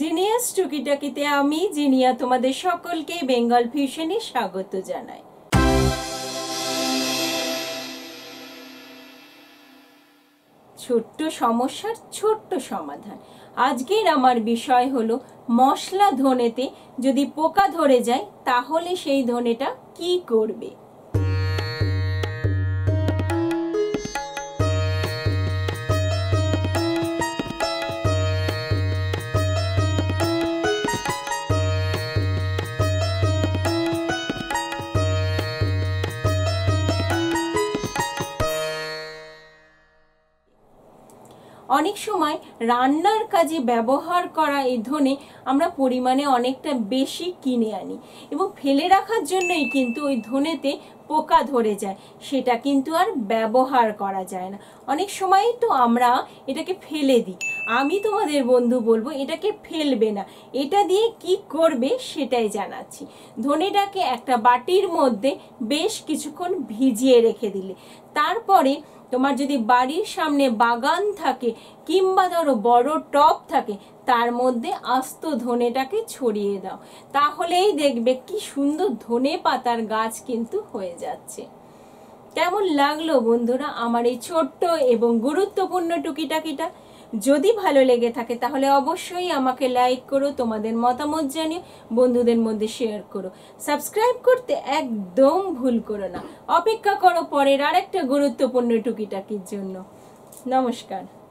Genius টুকিটাকিতে আমি, জিনিয়া তোমাদের সকলকে বেঙ্গল ফিউশনে স্বাগত জানাই। ছোট্ট সমস্যার ছোট্ট সমাধান। আজকের আমার বিষয় হলো, মশলা ধনেতে যদি পোকা ধরে যায়, তাহলে সেই ধনেটা কি করবে? অনেক সময় রান্নার কাজে ব্যবহার করা এই ধনে আমরা পরিমাণে অনেকটা বেশি কিনে আনি এবং ফেলে রাখার জন্যই কিন্তু ওই ধনেতে পোকা ধরে যায়, সেটা কিন্তু আর ব্যবহার করা যায় না। অনেক সময় তো আমরা এটাকে ফেলে দিই। আমি তোমাদের বন্ধু বলব, এটাকে ফেলবে না। এটা দিয়ে কি করবে সেটাই জানাচ্ছি। ধনেটাকে একটা বাটির মধ্যে বেশ কিছুক্ষণ ভিজিয়ে রেখে দিলে। তারপরে তোমার যদি বাড়ির সামনে বাগান থাকে কিংবা ধরো বড় টব থাকে তার মধ্যে আস্ত ধনেটাকে ছড়িয়ে দাও। তাহলেই দেখবে কি সুন্দর ধনে পাতার গাছ কিন্তু হয়ে যাচ্ছে। কেমন লাগল বন্ধুরা আমার এই ছোট্ট এবং গুরুত্বপূর্ণ টুকিটাকিটা? যদি ভালো লেগে থাকে তাহলে অবশ্যই আমাকে লাইক করো, তোমাদের মতামত জানিয়ে বন্ধুদের মধ্যে শেয়ার করো। সাবস্ক্রাইব করতে একদম ভুল করো না। অপেক্ষা করো পরের আরেকটা গুরুত্বপূর্ণ টুকিটাকির জন্য। নমস্কার।